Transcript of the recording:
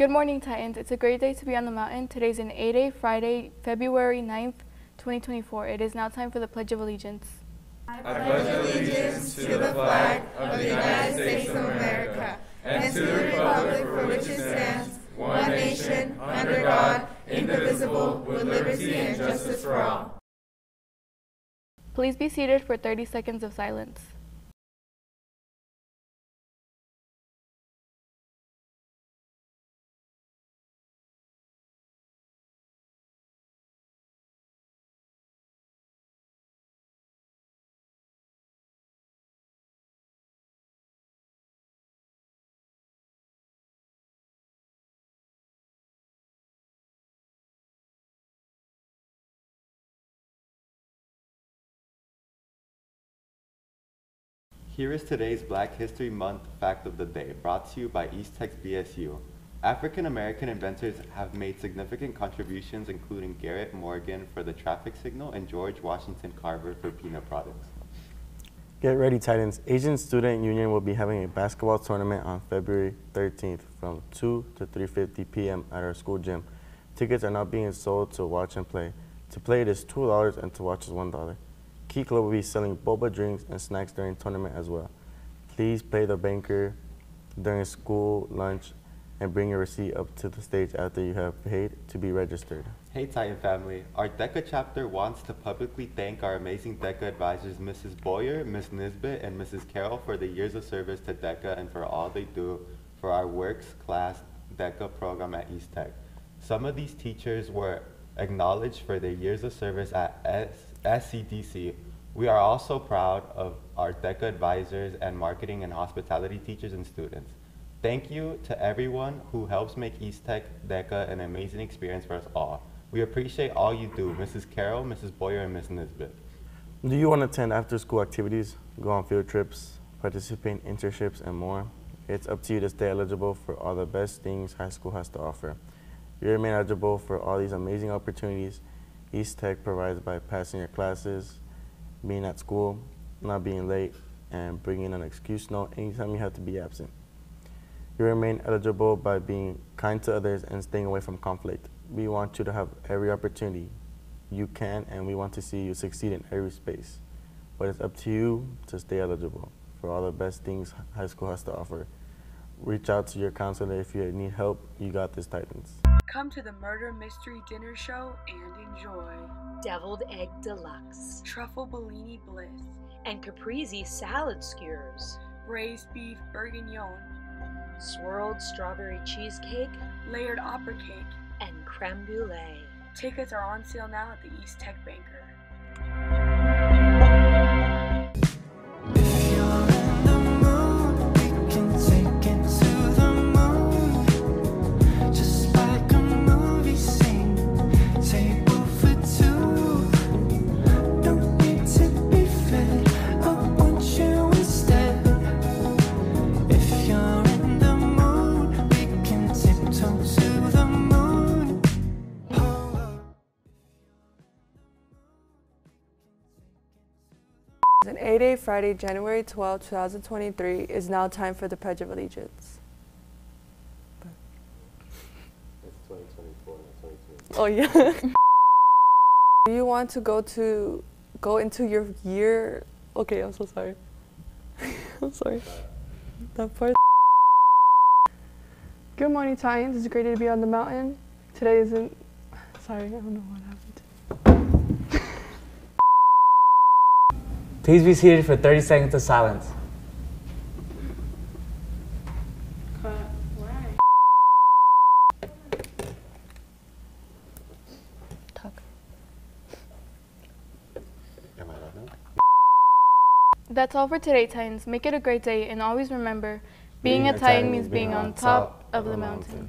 Good morning, Titans. It's a great day to be on the mountain. Today's an A-Day, Friday, February 9th, 2024. It is now time for the Pledge of Allegiance. I pledge allegiance to the flag of the United States of America and to the republic for which it stands, one nation, under God, indivisible, with liberty and justice for all. Please be seated for 30 seconds of silence. Here is today's Black History Month fact of the day, brought to you by East Tech BSU. African American inventors have made significant contributions, including Garrett Morgan for the traffic signal and George Washington Carver for peanut products. Get ready, Titans. Asian Student Union will be having a basketball tournament on February 13th from 2 to 3.50 p.m. at our school gym. Tickets are now being sold to watch and play. To play, it is $2 and to watch is $1. Key Club will be selling boba drinks and snacks during tournament as well. Please pay the banker during school lunch and bring your receipt up to the stage after you have paid to be registered. Hey Titan family, our DECA chapter wants to publicly thank our amazing DECA advisors Mrs. Boyer, Ms. Nisbet, and Mrs. Carroll for the years of service to DECA and for all they do for our works class DECA program at East Tech. Some of these teachers were acknowledged for their years of service at S SCDC. We are also proud of our DECA advisors and marketing and hospitality teachers and students. Thank you to everyone who helps make East Tech DECA an amazing experience for us all. We appreciate all you do, Mrs. Carroll, Mrs. Boyer, and Ms. Nisbet. Do you want to attend after school activities, go on field trips, participate in internships, and more? It's up to you to stay eligible for all the best things high school has to offer. You remain eligible for all these amazing opportunities East Tech provides by passing your classes, being at school, not being late, and bringing an excuse note anytime you have to be absent. You remain eligible by being kind to others and staying away from conflict. We want you to have every opportunity you can, and we want to see you succeed in every space. But it's up to you to stay eligible for all the best things high school has to offer. Reach out to your counselor if you need help. You got this, Titans. Come to the Murder Mystery Dinner Show and enjoy. Deviled Egg Deluxe, Truffle Bellini Bliss, and Caprese Salad Skewers, Braised Beef Bourguignon, Swirled Strawberry Cheesecake, Layered Opera Cake, and Creme Brulee. Tickets are on sale now at the East Tech Banker. An A-Day, Friday, January 12, 2023 is now time for the Pledge of Allegiance. It's 2024, not 2023. Oh yeah. Do you want to go to go into your year? Okay, I'm so sorry. I'm sorry. That part. Good morning, Titans. It's great to be on the mountain. Today isn't. Sorry, I don't know what happened. Please be seated for 30 seconds of silence. Am I? That's all for today, Titans. Make it a great day, and always remember, being, a Titan means being on top of the mountain.